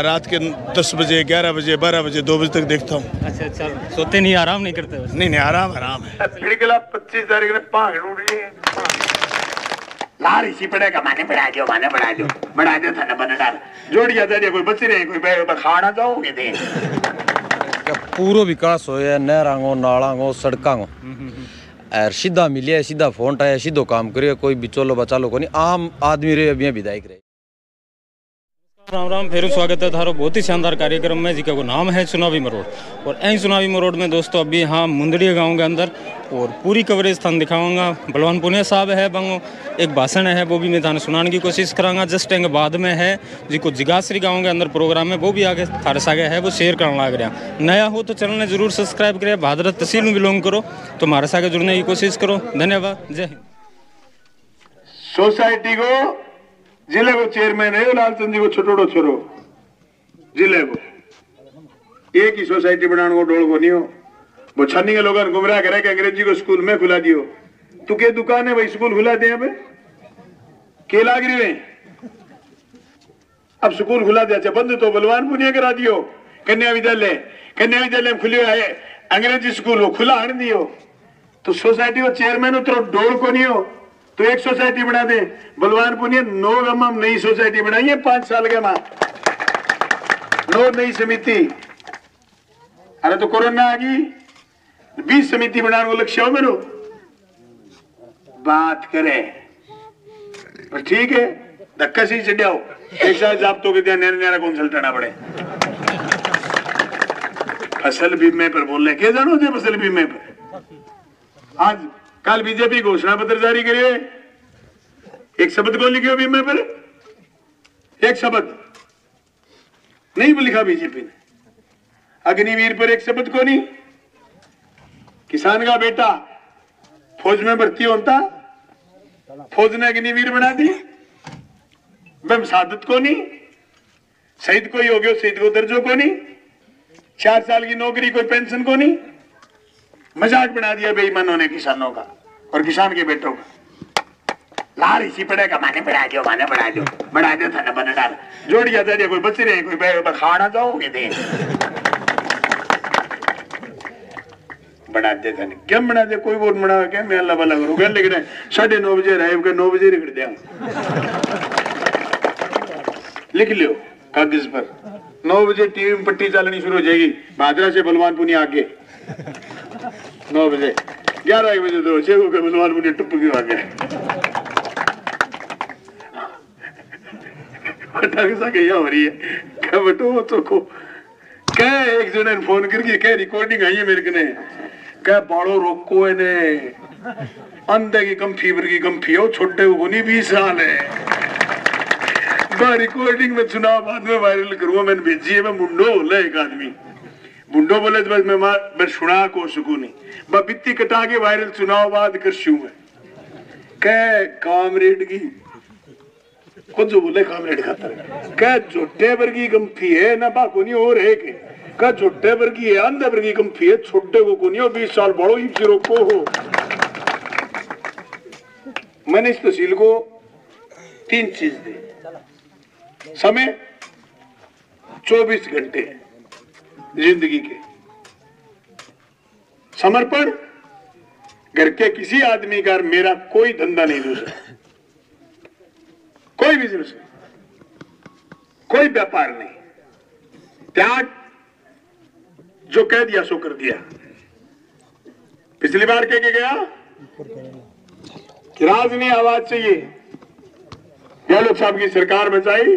रात के दस बजे ग्यारह बजे बारह बजे दो बजे तक देखता हूँ। अच्छा अच्छा। सोते नहीं आराम नहीं करते नहीं नहीं आराम आराम है। पच्चीस तारीख ने भाग उड़ रही है लार इसी पड़ेगा माने बढ़ा दो माने बढ़ा दो बढ़ा दो थाने बने डाल। जोड़ गया कोई बच रहे कोई खाना जाओगे पूरो विकास होया नहरांगो नालांगो सड़कांगो? और सीधा मिलिया सीधा फ़ोन टाया सीधो काम करियो कोई बिचोलो बचालो को नहीं आम आदमी रे अभी विधायक रहे। राम राम, फिर स्वागत है थारो बहुत ही शानदार कार्यक्रम में, जिसका को नाम है चुनावी मरोड़। और ऐ चुनावी मरोड़ में दोस्तों, अभी हाँ मुंदड़िया गाँव के अंदर और पूरी कवरेज थान दिखाऊँगा। बलवान पुनिया साहब है बंगो, एक भाषण है, वो भी मैं थाने सुनाने की कोशिश करांगा जस्ट एंग बाद में है जिको जिगासरी गाँव के अंदर प्रोग्राम है, वो भी आगे थारे सागे है, वो शेयर करने लग रहा नया हो तो चैनल ने ज़रूर सब्सक्राइब करे, भादरत तहसील में बिलोंग करो तो हमारे सागे जुड़ने की कोशिश करो। धन्यवाद, जय हिंद। सोसाइटी को ज़िले को चेयरमैन है लालचंद जी को छोटोड़ो छोरो। ज़िले को एक ही सोसाइटी बनाने को डोल को नहीं हो। वो छन्नी के लोग गुमराह करे कि अंग्रेज़ी को स्कूल में खुला दियो। तू के दुकान है भाई, स्कूल खुला दे अबे के लाग रही है अब स्कूल खुला दिया अच्छा बंद तो बलवान पुनिया करा दियो। कन्या विद्यालय। कन्या विद्यालय में खुलियो है। अंग्रेज़ी स्कूल हो, खुला हण दियो। तो सोसाइटी को चेयरमैन उतरो डोल को नहीं हो। तो एक सोसाइटी बना दे। बलवान पुनिया, नौ गम हम नई सोसाइटी बनाई है पाँच साल के माँ नौ नई समिति। अरे तो कोरोना आ गई। बीस समिति बनाने को लक्ष्य हो मेरो। बात करे। पर ठीक है, धक्का से चढ़ाओ एक साथ के ध्यान नया नया कौन आना पड़े। फ़सल बीमे पर बोल रहे क्या जानो थे फ़सल बीमे पर? आज कल बीजेपी घोषणा पत्र जारी करिए। एक शब्द कौन लिखे बीमे पर? एक शब्द। नहीं लिखा बीजेपी ने। अग्निवीर पर एक शब्द को नहीं। किसान का बेटा फौज में भर्ती होता, फौज ने अग्निवीर बना दी। वह सादत को नहीं। शहीद कोई हो गया, शहीद को दर्जो को नहीं। चार साल की नौकरी कोई पेंशन को नहीं। मज़ाक बना दिया बेईमानों ने किसानों का। और किसान के बेटों का। लार इसी पड़ेगा माने बढ़ा दो माने बढ़ा दो बढ़ा दो थाने बने डाल। जोड़ गया था कोई बच रहे कोई खाना जाओगे थे बना दे थाने क्या बना दे, कोई वोट बना, क्या मैं अल्लाह भला करूँ? गल लेकिन साढ़े नौ बजे रहे के नौ बजे रगड़ दिया। लिख लियो, कागज़ पर। नौ बजे टीवी पट्टी चलनी शुरू हो जाएगी। भादरा से बलवान पुनिया आगे। नौ बजे। ग्यारह बजे तो छह को बलवान पुनिया टुप क्यों सा गया हो रही है बटो तो को कह एक जने फ़ोन करके कह रिकॉर्डिंग आई है मेरे कने कह बाड़ो रोको इने अंधे की कम फीवर की कम फ़ी हो छोटे को नहीं बीस साल है रिकॉर्डिंग में चुनाव बाद में वायरल करूँगा मैंने भेजी है मैं मुंडो बोला एक आदमी मुंडो बोले तो मैं मैं सुना को सकू नहीं। बा बित्ती कटा के वायरल चुनाव बाद कर शू मैं कह कामरेड की, खुद जो बोले कामरेड खातर कह छोटे वर्गी गंफी है, ना बा नहीं और है के। कह छोटे वर्गी है अंधे वर्गी गंफी है, छोटे को को नहीं हो बीस साल बड़ो ही फिर को हो। मैंने इस तहसील को तीन चीज़ दी। समय 24 घंटे। ज़िंदगी के। समर्पण? घर के किसी आदमी का मेरा कोई धंधा नहीं दूसरा। कोई बिज़नेस नहीं। कोई व्यापार नहीं। त्याग जो कह दिया, सो कर दिया। पिछली बार कह के गया कि राजनी आवाज़ चाहिए गहलोत साहब की सरकार बचाई।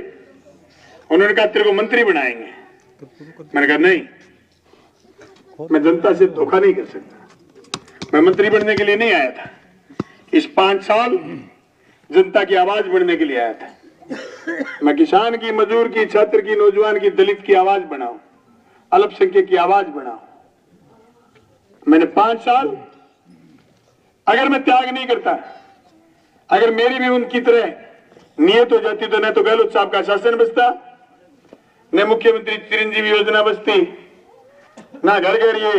उन्होंने कहा, तेरे को मंत्री बनाएँगे। मैंने कहा, नहीं, मैं जनता से धोखा नहीं कर सकता। मैं मंत्री बनने के लिए नहीं आया था। इस पाँच साल जनता की आवाज़ बढ़ने के लिए आया था। मैं किसान की, मजदूर की, छात्र की, नौजवान की, दलित की आवाज़ बनाऊँ अल्पसंख्यक की आवाज़ बनाऊँ। मैंने पाँच साल अगर मैं त्याग नहीं करता, अगर मेरी भी उनकी तरह नियत हो जाती तो न तो गहलोत साहब का शासन बचता न मुख्यमंत्री चिरंजीवी योजना बचती ना घर घर ये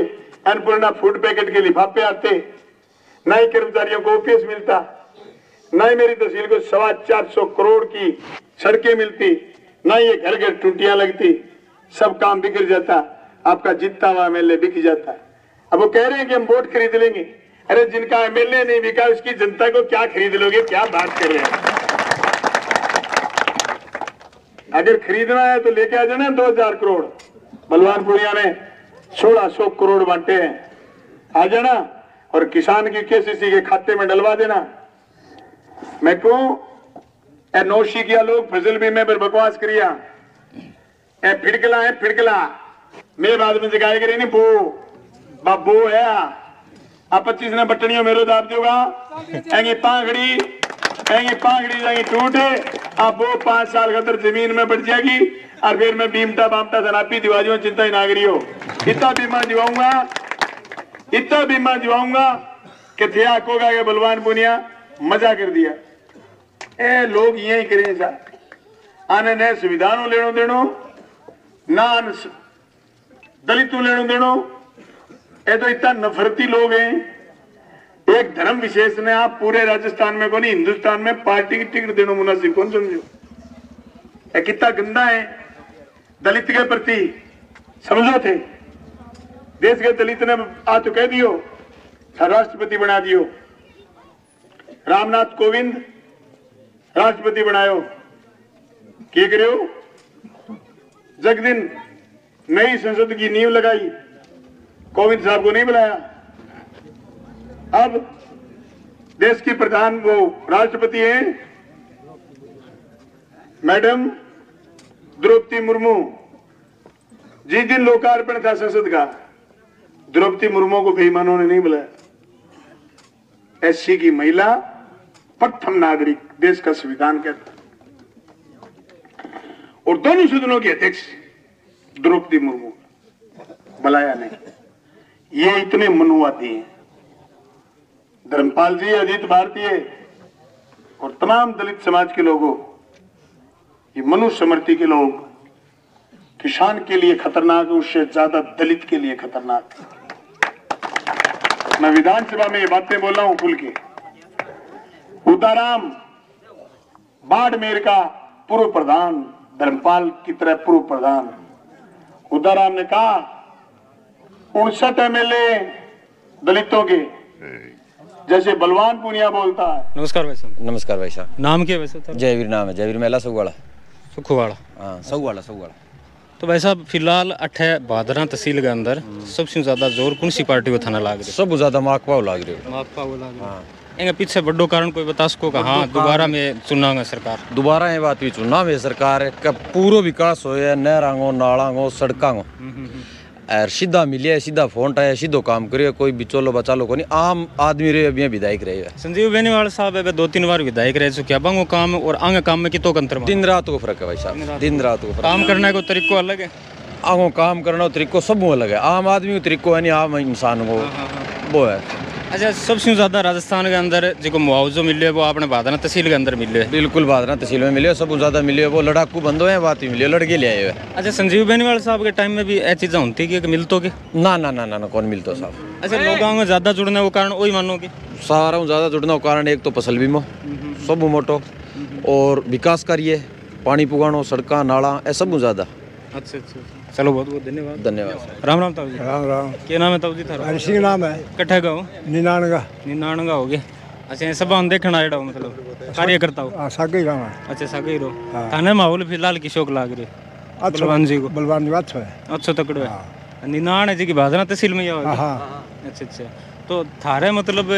अन्नपूर्णा फ़ूड पैकेट के लिफाफे आते। न ही कर्मचारियों को ओपीएस मिलता। न ही मेरी तहसील को सवा चार सौ करोड़ की सड़कें मिलती। ना ये घर घर टूटियाँ लगती। सब काम बिगड़ जाता। आपका जीतता हुआ एमएलए बिक जाता। अब वो कह रहे हैं कि हम वोट खरीद लेंगे। अरे जिनका एमएलए नहीं बिका, उसकी जनता को क्या खरीद लोगे, क्या बात कर रहे हैं? अगर खरीदना है तो लेके आ जाना दो हज़ार करोड़। बलवानपुरिया ने सोलह सौ करोड़ बांटे हैं। आ जाना और किसान की केसीसी के खाते में डलवा देना। मैं ए नौशी किया लोग फजल भी में पर बकवास करिया। ए फिड़कला है फिड़कला। मेरे बाद में जगाए करे नहीं बो। बाबो है। आ पच्चीस ने बटनियों मेरो दाब दूँगा एँगी पांगड़ी एँगी पांगड़ी जाएँगी टूटे। अब वो पाँच साल खतर ज़मीन में बढ़ जाएगी और फिर मैं बीमटा बामटा सनापी दिवाजियों चिंता नागरी हो। इतना बीमा दिवाऊँगा, इतना बीमा दिवाऊँगा कि थे आकोगा के बलवान पुनिया मज़ा कर दिया। ए, लोग यही करें सा आने नए संविधानों लेनो देनो ना दलितों लेनो देनो ये तो इतना नफरती लोग हैं। एक धर्म विशेष ने आप पूरे राजस्थान में को नहीं, हिंदुस्तान में पार्टी की टिकट देना मुनासिब कौन समझो? ये कितना गंदा है। दलित के प्रति समझो थे। देश के दलित ने आज तो कह दियो, राष्ट्रपति बना दियो। रामनाथ कोविंद राष्ट्रपति बनायो। की करो जगदिन नई संसद की नींव लगाई। कोविंद साहब को नहीं बुलाया। अब देश की प्रधान वो राष्ट्रपति हैं, मैडम द्रौपदी मुर्मू। जिस दिन लोकार्पण था संसद का, द्रौपदी मुर्मू को बेईमानों ने नहीं बुलाया। एससी की महिला प्रथम नागरिक देश का संविधान कहता और दोनों सदनों के अध्यक्ष द्रौपदी मुर्मू बुलाया नहीं। ये इतने मनुवादी हैं। धर्मपाल जी अजीत भारतीय और तमाम दलित समाज के लोगों, ये मनुष्य समर्थी के लोग किसान के लिए खतरनाक है, उससे ज़्यादा दलित के लिए खतरनाक मैं विधानसभा में ये बातें बोल रहा हूँ खुल के। उदाराम बाड़मेर का पूर्व प्रधान, धर्मपाल की तरह पूर्व प्रधान। उदाराम ने कहा, उनसठ एमएलए दलितों के। जैसे बलवान पुनिया बोलता है। नमस्कार भाई साहब। नमस्कार भाई साहब। नाम क्या है वैसे जयवीर नाम है जयवीर मेला सगवाड़ा सुखवाड़ा। हाँ सगवाड़ा सगवाड़ा तो भाई साहब फ़िलहाल अठे भादरा तहसील के अंदर सबसे ज़्यादा ज़ोर कौन सी पार्टी को थाना लाग रही सब ज़्यादा माकपाव लाग रही हो। माकपा वो लाग रहा पीछे बड़ो कारण कोई बता सको कि हाँ दोबारा में चुनांगा सरकार। दोबारा ये बात भी चुनाव है सरकार का पूरा विकास होया नहरांगो नालांगो सड़कांगो। और सीधा मिले सीधा फ़ोन टाया सीधो काम करिए कोई बिचोलो बचालो को नहीं आम आदमी रहे अभी विधायक रहे हुए संजीव बेनीवाल साहब अभी दो तीन बार विधायक रह चुके अब काम और आगे काम में कितो अंतर दिन रात को फ़र्क है भाई साहब दिन रात को। फ़र्क काम करने को तरीको अलग है। आगो काम करना तरीको सब अलग है। आम आदमी को तरीको है नहीं आम इंसान को वो है। अच्छा सबसे ज़्यादा राजस्थान के अंदर जो मुआवजो मिले वो आपने भादरा तहसील के अंदर मिले बिल्कुल बात ना तहसील में मिले सब ज़्यादा मिले वो लड़ाकू बंदो है बात ही मिले लड़के ले आए हुए। अच्छा संजीव बेनीवाल साहब के टाइम में भी ये चीज़ें होती कि मिलतो के? ना ना ना ना ना कौन मिलता साहब? अच्छा लोगों में ज़्यादा जुड़ने को कारण वही मानो कि? सारा ज़्यादा जुड़ना का कारण एक तो फ़सल बीमा सब मोटो और विकास करिए पानी पुगानो सड़का नाला ए सब ज़्यादा। अच्छा अच्छा। चलो बहुत बहुत धन्यवाद। धन्यवाद। राम राम ताऊ जी। राम राम। क्या नाम है ताऊ जी थारा? हरि सिंह नाम है। कट्ठा गाँव? निनानगा निन्नानगा हो गए अच्छा ये सब हम देखना आया मतलब कार्यकर्ता हो। आ, सागे गाँव अच्छा सगे रो थाने माहौल फ़िलहाल की शौक लाग रही। अच्छा बलवान जी को। बलवान निवास है। अच्छा तकड़ो है। निनान जी की भादरा तहसील में या हाँ। हाँ अच्छा अच्छा। तो थारे मतलब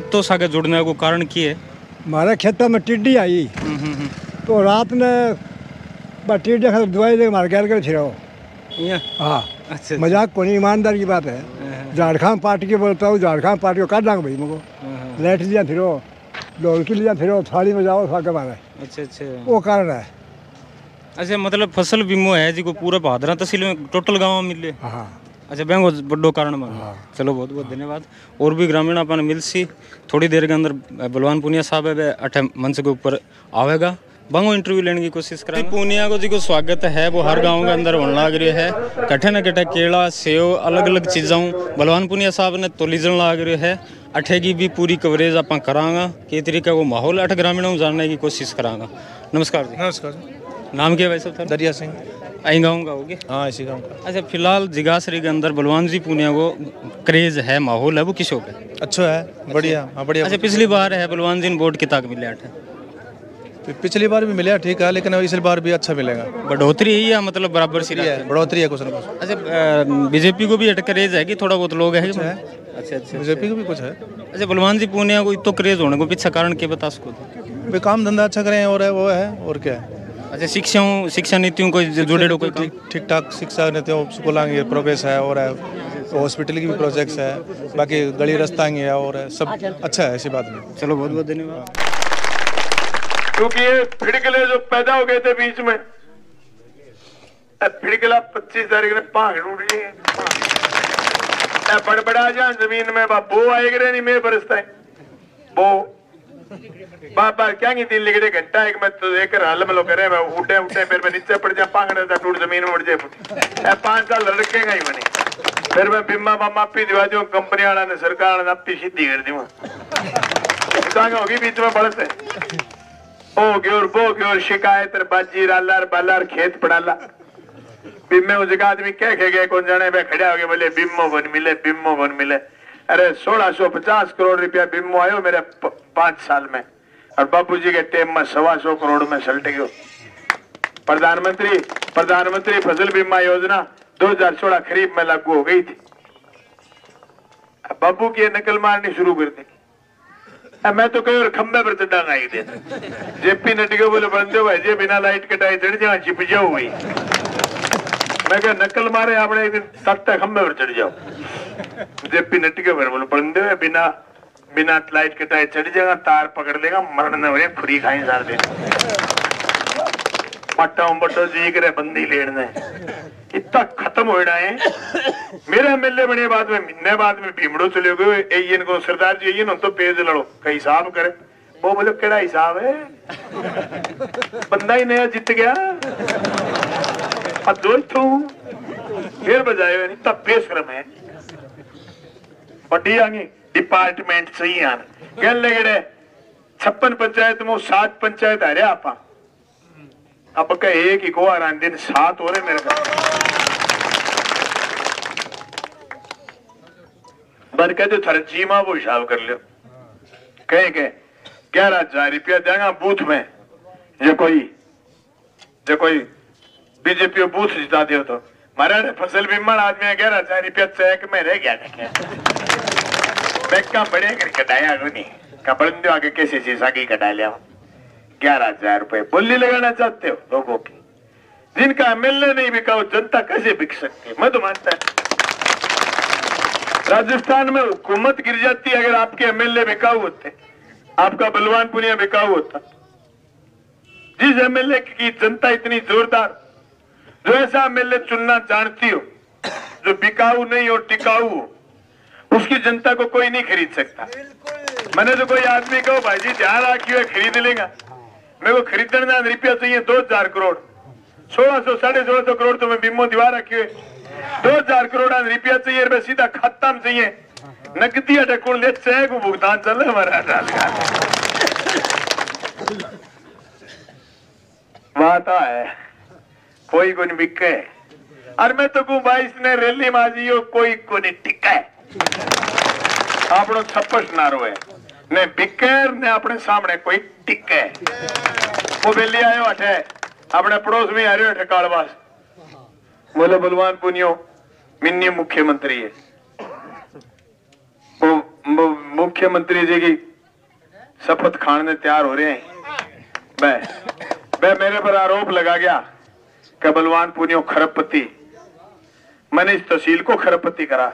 इतो सागे जुड़ने को कारण की है? हमारे खेतों में टिड्डी आई। हम्म, हम्म, हम्म। तो रात में बस टिड्डी खातिर दवाई दे मार गैर कर फिरो यहाँ? हाँ। अच्छा मज़ाक को नहीं ईमानदार की बात है। झारखंड पार्टी की बोलता हूँ झारखंड पार्टी को काट डांग भाई मुझको। लेट लिया फिरो। ढोलकी लिया फिरो। थाली में जाओ सागे मारे। अच्छा अच्छा। वो कारण है। अच्छा मतलब फ़सल बीमो है जी को पूरा भादरा तहसील में टोटल गाँव मिले। हाँ अच्छा बैंगो बड़ो कारण मानो चलो बहुत बहुत धन्यवाद। और भी ग्रामीण अपन मिल सी थोड़ी देर के अंदर बलवान पुनिया साहब है अठे मंच के ऊपर आवेगा। बंगो इंटरव्यू लेने की कोशिश करेंगे पुनिया को जी को स्वागत है वो हर गाँव के अंदर होने लग रही है। कट्ठे न कट्ठे केला सेव अलग अलग चीज़ों। बलवान पुनिया साहब ने तोलीजन लग रही है। अठे की भी पूरी कवरेज आप करांगा। कि तरीके वो माहौल अठ ग्रामीणों में जानने की कोशिश करांगा। नमस्कार जी। नमस्कार नाम क्या भाई साहब दरिया सिंह। आई गाँव का होगे? हाँ इसी गाँव का। अच्छा फ़िलहाल जिगासरी के अंदर बलवान जी पूनिया को क्रेज है माहौल है वो किसों का अच्छा है बढ़िया हाँ बढ़िया अच्छा पिछली बार है बलवान जी ने वोट किताब मिले पि- पिछली बार भी मिला ठीक है लेकिन इस बार भी अच्छा मिलेगा। बढ़ोतरी है या मतलब बराबर सी है, बढ़ोतरी है कुछ ना कुछ। अच्छा बीजेपी को भी क्रेज है कि थोड़ा बहुत लोग है? अच्छा अच्छा बीजेपी को भी कुछ है। अच्छा बलवान जी पूनिया को इतो क्रेज होने को पीछे कारण के बता सको भी काम धंधा अच्छा करें और है वो है और क्या है। अच्छा शिक्षाओं शिक्षा नीतियों को जुड़े कोई ठीक ठीक शिक्षा नीतियों स्कूल आएँगे प्रोग्रेस है और है हॉस्पिटल की भी प्रोजेक्ट्स है बाकी गली रास्ता आएँगे है और है सब अच्छा। है ऐसी बात नहीं। चलो बहुत बहुत धन्यवाद। क्योंकि ये फिड़कले जो पैदा हो गए थे बीच में फिड़कला पच्चीस तारीख ने पांग टूट गई बड़बड़ा जा ज़मीन में बा बो आएगा नहीं मैं बरसता है बो। बार क्या नहीं तीन लिखड़े घंटा एक मैं तो देख हाल में करे, मैं उठे उठे, फिर मैं नीचे पड़ जा पांगड़े था टूट ज़मीन में उड़ जाए पाँच साल लड़केगा ही बने। फिर मैं बीमा बामा पी दिवा दूँ, कंपनी वाला ने, सरकार ने अपनी सीधी कर दी वहाँ। होगी बीच में बढ़ते हो गयो गयो शिकायत बाजी, रालार, बालार, खेत पड़ाला। बिम्मे उस आदमी कह के गए, कौन जाने पे खड़ा हो गए बोले, बिम्मो बन मिले, बिम्मो बन मिले। अरे, सोलह सौ पचास करोड़ रुपया बिम्मो आयो मेरे पाँच साल में। और बाबू जी के टेम में सवा सौ करोड़ में सलट गयो। प्रधानमंत्री प्रधानमंत्री फ़सल बीमा योजना 2016 खरीफ में लागू हो गई थी। बाबू की नकल मारनी शुरू कर दी। मैं तो कहीं और खंबे पर चढ़ांगा एक दिन जेपी नटके बोले, बंदे भाई, जे बिना लाइट कटाए चढ़ जाओ चिप जाओ हुई मैं क्या नकल मारे आपने एक दिन सत्ता खंबे पर चढ़ जाओ जेपी नटके बोले बोले, बंदे हुए बिना बिना लाइट कटाए चढ़ जाएगा तार पकड़ लेगा मरण न हो खुरी खाई सार दिन फाटा उम्बटो जी करे बंदी लेने। इतना खत्म होना है। मेरे एमएलए बने बाद में मिन्ने बाद में भीमड़ो चले गए। ये इनको सरदार जी, ये तो पेज लड़ो। कहीं हिसाब करे। वो बोले, केड़ा हिसाब है? बंदा ही नया जीत गया। दोस्त हूँ। फिर बजाए इतना बेशरम है। बड़ी आगे, डिपार्टमेंट सही आने गल लगे, छप्पन पंचायत में सात पंचायत आ रहे आपा। हो रहे मेरे का बर कहते थर जीमा वो हिसाब कर लियो। कहे के ग्यारह हज़ार रुपया देगा बूथ में। ये कोई जो कोई बीजेपी बूथ जिता दियो तो। मारा फ़सल बीमा आदमी ग्यारह हज़ार रुपया चेक में रह गया देखे। बैका बड़े कर कटाया को नहीं। कपड़न दो आगे कैसे चीज़ आगे कटा लिया ग्यारह हज़ार रुपए बोली लगाना चाहते हो लोगों की। जिनका एमएलए नहीं बिका वो जनता कैसे बिक सकती मैं तो मानता है राजस्थान में हुकूमत गिर जाती अगर आपके एमएलए बिकाऊ होते आपका बलवान पुनिया बिकाऊ होता जिस एमएलए की जनता इतनी जोरदार जो ऐसा एमएलए चुनना जानती हो जो बिकाऊ नहीं हो टिकाऊ हो उसकी जनता को कोई नहीं खरीद सकता। मैंने तो कोई आदमी कहो भाई जी ध्यान रखिए खरीद लेगा। मेरे को खरीदना रुपया चाहिए दो हजार करोड़ सोलह सौ साढ़े सोलह सौ करोड़ तो मैं बीमो दीवार रखी हुए दो हजार करोड़ रुपया चाहिए रुपया सीधा खाता में चाहिए नकदी अटकुण ले चेक को भुगतान चल रहा हमारा बात है कोई को नहीं बिके और मैं तो कहूँ भाई इसने रैली में आज यो कोई को नहीं टिका है આપણો છપ્પસ નારો હે ને બિકેર ને આપણે સામે કોઈ वो आयो अठे अपने पड़ोस में आ रहे अठे कालवास। बोलो बलवान पुनियो मिन्नी मुख्यमंत्री है। वो, मुख्यमंत्री जी की शपथ खाने तैयार हो रहे हैं। मैं मैं मेरे पर आरोप लगा गया कि बलवान पुनियो खरबपति। मैंने इस तहसील को खरबपति करा।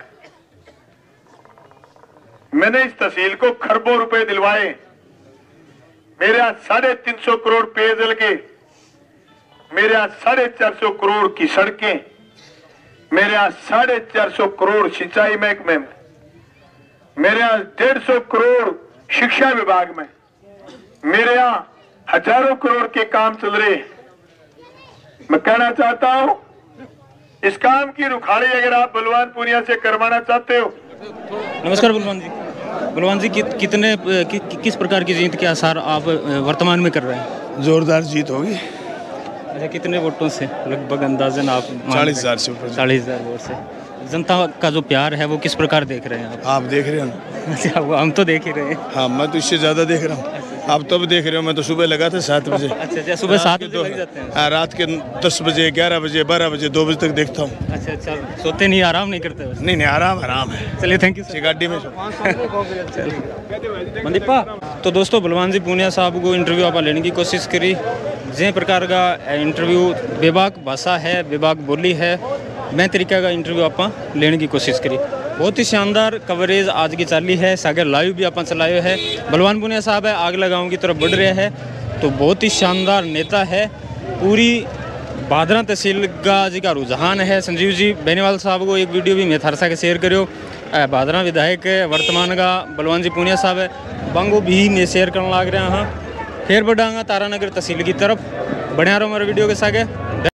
मैंने इस तहसील को खरबों रुपए दिलवाए। मेरे साढ़े तीन सौ करोड़ पेयजल के, मेरे साढ़े चार सौ करोड़ की सड़कें, मेरे साढ़े चार सौ करोड़ सिंचाई महकमे में, मेरे डेढ़ सौ करोड़ शिक्षा विभाग में, मेरे यहाँ हज़ारों करोड़ के काम चल रहे मैं कहना चाहता हूँ, इस काम की रुखाड़ी अगर आप बलवान पुनिया से करवाना चाहते हो, नमस्कार बलवान जी। बलवान जी कि, कितने कि, किस प्रकार की जीत के आसार आप वर्तमान में कर रहे हैं? जोरदार जीत होगी। अच्छा कितने वोटों से? लगभग अंदाजन आप चालीस हज़ार से ऊपर। चालीस हज़ार वोट से। जनता का जो प्यार है वो किस प्रकार देख रहे हैं आप? आप देख रहे हैं अच्छा वो हम तो देख ही रहे हैं। हाँ मैं तो इससे ज़्यादा देख रहा हूँ। आप तब देख रहे हो मैं तो सुबह लगा था सात बजे। अच्छा अच्छा सुबह सात बजे लग जाते हैं। हाँ रात के दस बजे ग्यारह बजे बारह बजे दो बजे तक देखता हूँ। अच्छा अच्छा सोते नहीं आराम नहीं करते नहीं नहीं आराम आराम है। चलिए थैंक यू गाड़ी में मनदीपा तो दोस्तों बलवान जी पूनिया साहब को इंटरव्यू आप लेने की कोशिश करी। जे प्रकार का इंटरव्यू बेबाक भाषा है बेबाक बोली है मैं तरीका का इंटरव्यू आप लेने की कोशिश करी। बहुत ही शानदार कवरेज आज की चाली है। सागर लाइव भी आप चलाए है। बलवान पुनिया साहब है आग गाँव की तरफ़ बढ़ रहे हैं। तो बहुत ही शानदार नेता है। पूरी बादरा तहसील का जी का रुझान है। संजीव जी बेनीवाल साहब को एक वीडियो भी मैं थारसा के शेयर करियो। अ, बादरा विधायक है, वर्तमान का बलवान जी पुनिया साहब है। बांगो भी मैं शेयर करने लग रहा हाँ। फिर बढ़ांगा तारानगर तहसील की तरफ़। बढ़िया रहो मेरे वीडियो के सागे।